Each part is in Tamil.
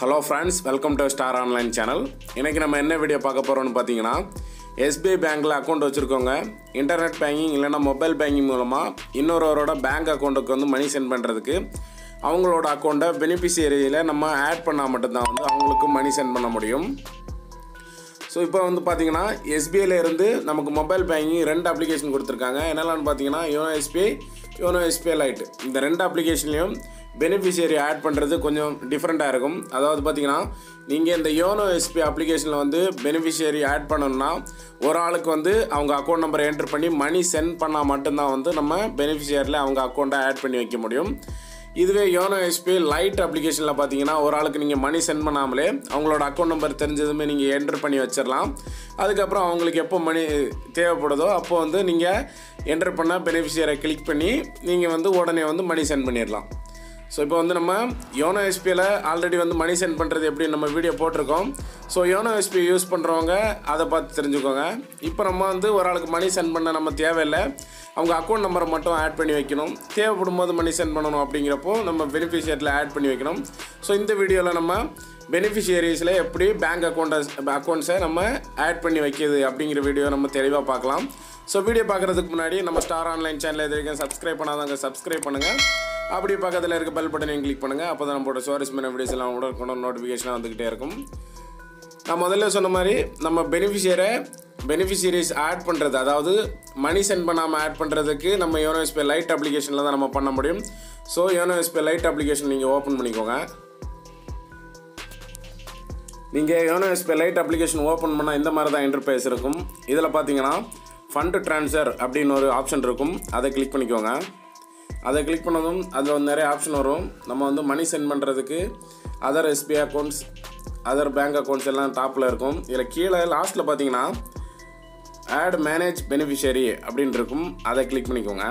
Hello friends welcome to star online channel இன்றைக்கி நம்ம என்ன வீடியோ பார்க்க போகிறோம்னு பார்த்தீங்கன்னா எஸ்பிஐ பேங்க்கில் அக்கௌண்ட் வச்சுருக்கோங்க இன்டர்நெட் பேங்கிங் இல்லைன்னா மொபைல் பேங்கிங் மூலமாக இன்னொருவரோட பேங்க் அக்கௌண்ட்டுக்கு வந்து மணி சென்ட் பண்ணுறதுக்கு அவங்களோட அக்கௌண்ட்டை பெனிஃபிஷியரியில் நம்ம ஆட் பண்ணால் மட்டும்தான் வந்து அவங்களுக்கு மணி சென்ட் பண்ண முடியும். ஸோ இப்போ வந்து பார்த்தீங்கன்னா எஸ்பிஐலேருந்து நமக்கு மொபைல் பேங்கிங் ரெண்டு அப்ளிகேஷன் கொடுத்துருக்காங்க. என்னெல்லாம்னு பார்த்தீங்கன்னா YONO SBI YONO SBI lite இந்த ரெண்டு அப்ளிகேஷன்லையும் பெனிஃபிஷியரி ஆட் பண்ணுறது கொஞ்சம் டிஃப்ரெண்ட்டாக இருக்கும். அதாவது பார்த்தீங்கன்னா நீங்கள் இந்த யோனோ எஸ்பி அப்ளிகேஷனில் வந்து பெனிஃபிஷியரி ஆட் பண்ணணும்னா ஒரு ஆளுக்கு வந்து அவங்க அக்கௌண்ட் நம்பரை என்டர் பண்ணி மணி சென்ட் பண்ணால் மட்டும்தான் வந்து நம்ம பெனிஃபிஷியரியில் அவங்க அக்கௌண்ட்டை ஆட் பண்ணி வைக்க முடியும். இதுவே யோனோ எஸ்பி லைட் அப்ளிகேஷனில் பார்த்தீங்கன்னா ஒரு ஆளுக்கு நீங்கள் மணி சென்ட் பண்ணாமலே அவங்களோட அக்கௌண்ட் நம்பர் தெரிஞ்சதுமே நீங்கள் என்டர் பண்ணி வச்சிடலாம் அதுக்கப்புறம் அவங்களுக்கு எப்போ மணி தேவைப்படுதோ அப்போ வந்து நீங்கள் என்டர் பண்ண பெனிஃபிஷியரை கிளிக் பண்ணி நீங்கள் வந்து உடனே வந்து மணி சென்ட் பண்ணிடலாம் ஸோ இப்போ வந்து நம்ம யோனோ எஸ்பியில் ஆல்ரெடி வந்து மணி சென்ட் பண்ணுறது எப்படி நம்ம வீடியோ போட்டிருக்கோம். ஸோ யோனோ எஸ்பி யூஸ் பண்ணுறவங்க அதை பார்த்து தெரிஞ்சுக்கோங்க. இப்போ நம்ம வந்து ஒரு ஆளுக்கு மணி சென்ட் பண்ண நம்ம தேவையில்லை. அவங்க அக்கௌண்ட் நம்பரை மட்டும் ஆட் பண்ணி வைக்கணும். தேவைப்படும் போது மணி சென்ட் பண்ணணும் அப்படிங்கிறப்போ நம்ம பெனிஃபிஷியரியில் ஆட் பண்ணி வைக்கணும். ஸோ இந்த வீடியோவில் நம்ம பெனிஃபிஷியரிஸில் எப்படி பேங்க் அக்கௌண்ட்டை அக்கௌண்ட்ஸை நம்ம ஆட் பண்ணி வைக்கிது அப்படிங்கிற வீடியோ நம்ம தெளிவாக பார்க்கலாம். ஸோ வீடியோ பார்க்குறதுக்கு முன்னாடி நம்ம ஸ்டார் ஆன்லைன் சேனல் எது வரைக்கும் சப்ஸ்கிரைப் பண்ணாதவங்க சப்ஸ்கிரைப் பண்ணுங்கள் அப்படியே பக்கத்தில் இருக்க பெல் பட்டனையும் கிளிக் பண்ணுங்கள் அப்போ தான் நம்மளோட சுவாரஸ்யமான வீடியோஸ் எல்லாம் உடனுக்குடன் நோட்டிஃபிகேஷனாக வந்துக்கிட்டே இருக்கும். நான் முதல்ல சொன்ன மாதிரி நம்ம பெனிஃபிஷியரை பெனிஃபிஷியரிஸ் ஆட் பண்ணுறது அதாவது மணி சென்ட் பண்ணாமல் ஆட் பண்ணுறதுக்கு நம்ம யோனோ எஸ்பே லைட் அப்ளிகேஷனில் தான் நம்ம பண்ண முடியும். So YONO SBI lite application நீங்கள் ஓப்பன் பண்ணிக்கோங்க. நீங்கள் YONO SBI lite application open பண்ணால் இந்த மாதிரி தான் இன்டர்பேஸ் இருக்கும். இதில் பார்த்தீங்கன்னா ஃபண்டு ட்ரான்ஸ்ஃபர் அப்படின்னு ஒரு ஆப்ஷன் இருக்கும். அதை கிளிக் பண்ணிக்கோங்க. அதை கிளிக் பண்ணதும் அதில் வந்து நிறைய ஆப்ஷன் வரும். நம்ம வந்து மணி சென்ட் பண்ணுறதுக்கு other SBI accounts other bank accounts எல்லாம் டாப்பில் இருக்கும். இதில் கீழே லாஸ்ட்டில் பார்த்தீங்கன்னா ஆட் மேனேஜ் பெனிஃபிஷியரி அப்படின்ட்டு இருக்கும். அதை கிளிக் பண்ணிக்கோங்க.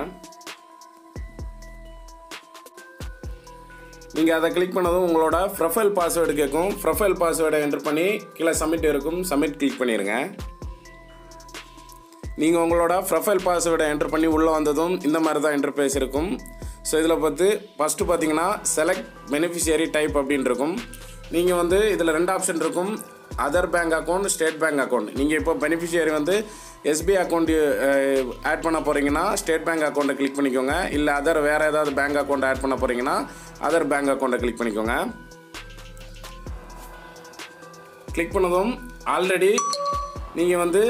நீங்கள் அதை கிளிக் பண்ணதும் உங்களோட ப்ரொஃபைல் பாஸ்வேர்டு கேட்கும் ப்ரொஃபைல் பாஸ்வேர்டை என்டர் பண்ணி கீழே சப்மிட் இருக்கும். சப்மிட் கிளிக் பண்ணிடுங்க நீங்கள் உங்களோட ப்ரொஃபைல் பாஸ்வேர்டை என்டர் பண்ணி உள்ளே வந்ததும் இந்த மாதிரி தான் இன்டர்பேஸ் இருக்கும் ஸோ இதில் பார்த்து ஃபஸ்ட்டு பார்த்தீங்கன்னா செலக்ட் பெனிஃபிஷியரி டைப் அப்படின்னு இருக்கும் நீங்கள் வந்து இதில் ரெண்டு ஆப்ஷன் இருக்கும். Other bank account state bank account நீங்கள் இப்போ பெனிஃபிஷியரி வந்து எஸ்பிஐ அக்கௌண்ட் ஆட் பண்ண போகிறீங்கன்னா ஸ்டேட் பேங்க் அக்கௌண்ட்டை கிளிக் பண்ணிக்கோங்க. இல்லை அதர் வேறு ஏதாவது பேங்க் அக்கௌண்ட் ஆட் பண்ண போகிறீங்கன்னா அதர் பேங்க் அக்கௌண்ட்டை கிளிக் பண்ணிக்கோங்க. கிளிக் பண்ணதும் ஆல்ரெடி நீங்கள் வந்து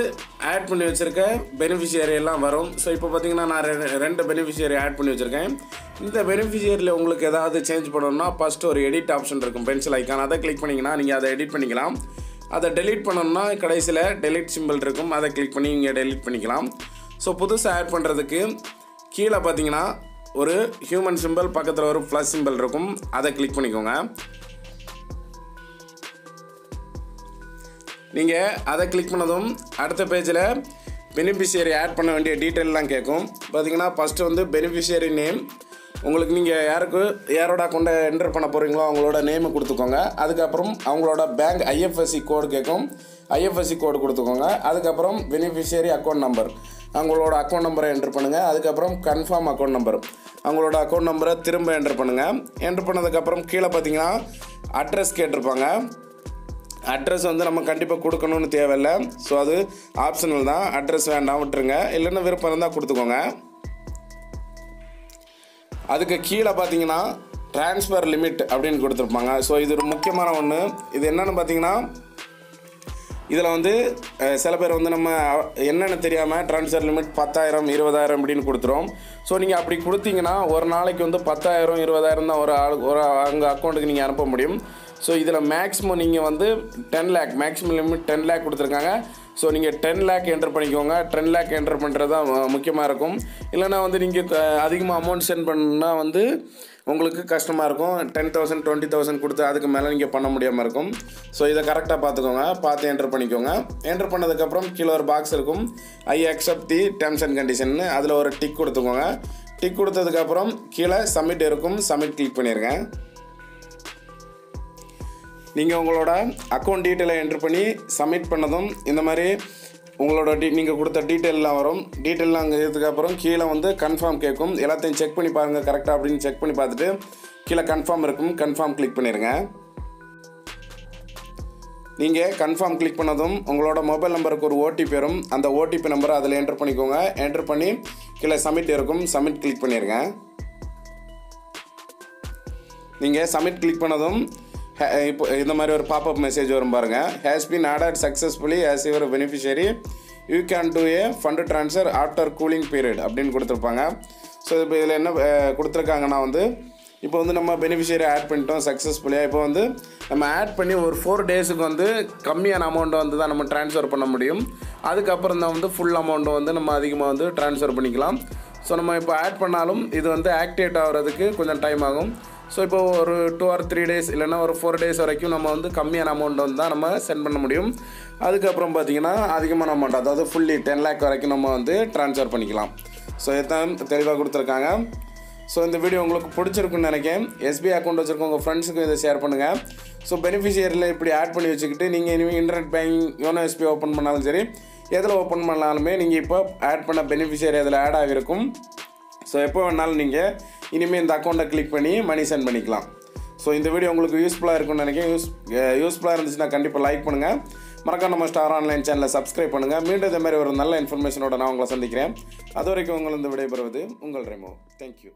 ஆட் பண்ணி வச்சுருக்க பெனிஃபிஷியரி எல்லாம் வரும். ஸோ இப்போ பார்த்தீங்கன்னா நான் ரெ- ரெண்டு பெனிஃபிஷியரி ஆட் பண்ணி வச்சுருக்கேன். இந்த பெனிஃபிஷியரியில் உங்களுக்கு ஏதாவது சேஞ்ச் பண்ணணும்னா ஃபஸ்ட்டு ஒரு எடிட் ஆப்ஷன் இருக்கும் பென்சில் ஐக்கான் அதை கிளிக் பண்ணிங்கன்னா நீங்கள் அதை எடிட் பண்ணிக்கலாம். அதை டெலீட் பண்ணணும்னா கடைசியில் டெலீட் சிம்பிள் இருக்கும். அதை கிளிக் பண்ணி நீங்கள் டெலீட் பண்ணிக்கலாம். ஸோ புதுசாக ஆட் பண்ணுறதுக்கு கீழே பார்த்தீங்கன்னா ஒரு ஹியூமன் சிம்பிள் பக்கத்தில் ஒரு ப்ளஸ் சிம்பிள் இருக்கும். அதை கிளிக் பண்ணிக்கோங்க. நீங்கள் அதை கிளிக் பண்ணதும் அடுத்த பேஜில் பெனிஃபிஷியரி ஆட் பண்ண வேண்டிய டீட்டெயிலெலாம் கேட்கும் பார்த்தீங்கன்னா ஃபஸ்ட்டு வந்து பெனிஃபிஷியரி நேம் உங்களுக்கு நீங்கள் யாருக்கு யாரோட அக்கௌண்ட்டை என்டர் பண்ண போகிறீங்களோ அவங்களோட நேமை கொடுத்துக்கோங்க. அதுக்கப்புறம் அவங்களோட பேங்க் ஐஎஃப்எஸ்சி கோடு கேட்கும் ஐஎஃப்எஸ்சி கோடு கொடுத்துக்கோங்க. அதுக்கப்புறம் பெனிஃபிஷியரி அக்கௌண்ட் நம்பர் அவங்களோட அக்கௌண்ட் நம்பரை என்டர் பண்ணுங்கள் அதுக்கப்புறம் கன்ஃபார்ம் அக்கௌண்ட் நம்பர் அவங்களோட அக்கௌண்ட் நம்பரை திரும்ப என்டர் பண்ணுங்கள் என்டர் பண்ணதுக்கப்புறம் கீழே பார்த்தீங்கன்னா அட்ரஸ் கேட்டிருப்பாங்க. அட்ரஸ் வந்து நம்ம கண்டிப்பாக கொடுக்கணும்னு தேவையில்லை. ஸோ அது ஆப்ஷனல் தான். அட்ரஸ் வேண்டாம் விட்டுருங்க. இல்லைன்னா விருப்பம் இருந்தால் கொடுத்துக்கோங்க. அதுக்கு கீழே பார்த்தீங்கன்னா ட்ரான்ஸ்ஃபர் லிமிட் அப்படின்னு கொடுத்துருப்பாங்க. ஸோ இது ஒரு முக்கியமான ஒன்று இது என்னென்னு பார்த்தீங்கன்னா இதில் வந்து சில பேர் வந்து நம்ம என்னென்னு தெரியாமல் ட்ரான்ஸ்ஃபர் லிமிட் பத்தாயிரம் இருபதாயிரம் அப்படின்னு கொடுத்துரும். ஸோ நீங்கள் அப்படி கொடுத்தீங்கன்னா ஒரு நாளைக்கு வந்து பத்தாயிரம் இருபதாயிரம் தான் ஒரு ஆள் ஒரு அங்கே அக்கௌண்ட்டுக்கு நீங்கள் அனுப்ப முடியும். ஸோ இதில் மேக்ஸிமம் நீங்கள் வந்து ten lakh maximum limit ten lakh கொடுத்துருக்காங்க. ஸோ நீங்கள் டென் லேக் என்டர் பண்ணிக்கோங்க. டென் லேக் என்டர் பண்ணுறது தான் முக்கியமாக இருக்கும். இல்லைன்னா வந்து நீங்கள் அதிகமாக அமௌண்ட் சென்ட் பண்ணால் வந்து உங்களுக்கு கஷ்டமாக இருக்கும். டென் தௌசண்ட் டுவெண்ட்டி தௌசண்ட் கொடுத்து அதுக்கு மேலே நீங்கள் பண்ண முடியாமல் இருக்கும். ஸோ இதை கரெக்டாக பார்த்துக்கோங்க. பார்த்து என்டர் பண்ணிக்கோங்க. என்டர் பண்ணதுக்கப்புறம் கீழே ஒரு பாக்ஸ் இருக்கும். I accept the terms and condition அதில் ஒரு டிக் கொடுத்துக்கோங்க. டிக் கொடுத்ததுக்கப்புறம் கீழே சப்மிட் இருக்கும். சப்மிட் கிளிக் பண்ணிடுங்க நீங்கள் உங்களோட அக்கௌண்ட் டீட்டெயிலை என்ட்ரு பண்ணி சப்மிட் பண்ணதும் இந்த மாதிரி உங்களோட டீ நீங்கள் கொடுத்த டீட்டெயிலெலாம் வரும். டீட்டெயிலாம் அங்கே இதுக்கப்புறம் கீழே வந்து கன்ஃபார்ம் கேட்கும். எல்லாத்தையும் செக் பண்ணி பாருங்கள் கரெக்டாக அப்படின்னு செக் பண்ணி பார்த்துட்டு கீழே கன்ஃபார்ம் இருக்கும். கன்ஃபார்ம் கிளிக் பண்ணிடுங்க நீங்கள் கன்ஃபார்ம் கிளிக் பண்ணதும் உங்களோட மொபைல் நம்பருக்கு ஒரு ஓடிபி வரும். அந்த ஓடிபி நம்பரை அதில் என்டர் பண்ணிக்கோங்க. என்டர் பண்ணி கீழே சப்மிட் இருக்கும். சப்மிட் கிளிக் பண்ணிடுங்க நீங்கள் சப்மிட் கிளிக் பண்ணதும் இப்போ இந்த மாதிரி ஒரு பாப்அப் மெசேஜ் வரும் பாருங்கள் has been added successfully as your beneficiary you can do a fund transfer after cooling period அப்படின்னு கொடுத்துருப்பாங்க. ஸோ இப்போ இதில் என்ன கொடுத்துருக்காங்கன்னா வந்து இப்போ வந்து நம்ம பெனிஃபிஷியரி ஆட் பண்ணிட்டோம் சக்ஸஸ்ஃபுல்லியாக இப்போ வந்து நம்ம ஆட் பண்ணி ஒரு ஃபோர் டேஸுக்கு வந்து கம்மியான அமௌண்ட்டை வந்து தான் நம்ம ட்ரான்ஸ்ஃபர் பண்ண முடியும். அதுக்கப்புறம் தான் வந்து ஃபுல் அமௌண்ட்டை வந்து நம்ம அதிகமாக வந்து ட்ரான்ஸ்ஃபர் பண்ணிக்கலாம். ஸோ நம்ம இப்போ ஆட் பண்ணாலும் இது வந்து ஆக்டிவேட் ஆகிறதுக்கு கொஞ்சம் டைம் ஆகும். ஸோ இப்போ ஒரு டூ ஆர் த்ரீ டேஸ் இல்லைன்னா ஒரு ஃபோர் டேஸ் வரைக்கும் நம்ம வந்து கம்மியான அமௌண்ட் வந்து தான் நம்ம சென்ட் பண்ண முடியும். அதுக்கப்புறம் பார்த்தீங்கன்னா அதிகமான அமௌண்ட் அதாவது ஃபுல்லி டென் லேக் வரைக்கும் நம்ம வந்து ட்ரான்ஸ்ஃபர் பண்ணிக்கலாம். ஸோ இதுதான் தெளிவாக கொடுத்துருக்காங்க. ஸோ இந்த வீடியோ உங்களுக்கு பிடிச்சிருக்குன்னு நினைக்கிறேன். எஸ்பிஐ அக்கௌண்ட் வச்சுருக்க உங்கள் ஃப்ரெண்ட்ஸுக்கும் இதை ஷேர் பண்ணுங்கள் ஸோ பெனிஃபிஷியரியில் இப்படி ஆட் பண்ணி வச்சுக்கிட்டு நீங்கள் இனிமேல் internet banking YONO SBI open பண்ணாலும் சரி எதில் ஓப்பன் பண்ணாலுமே நீங்கள் இப்போ ஆட் பண்ண பெனிஃபிஷியரி அதில் ஆட் ஆகிருக்கும் ஸோ எப்போ வேணாலும் நீங்கள் இனிமேல் இந்த அக்கௌண்ட்டை கிளிக் பண்ணி மணி சென்ட் பண்ணிக்கலாம். ஸோ இந்த வீடியோ உங்களுக்கு யூஸ்ஃபுல்லாக இருக்கும்னு நினைக்கிறேன். யூஸ் யூஸ்ஃபுல்லாக இருந்துச்சுன்னா கண்டிப்பாக லைக் பண்ணுங்கள் மறக்காம நம்ம ஸ்டார் ஆன்லைன் சேனலை சப்ஸ்கிரைப் பண்ணுங்கள் மீண்டும் இதே மாதிரி ஒரு நல்ல இன்ஃபர்மேஷனோட நான் உங்களை சந்திக்கிறேன். அது வரைக்கும் உங்களிருந்து விடைபெறுவது உங்கள் ரெமோ. தேங்க்யூ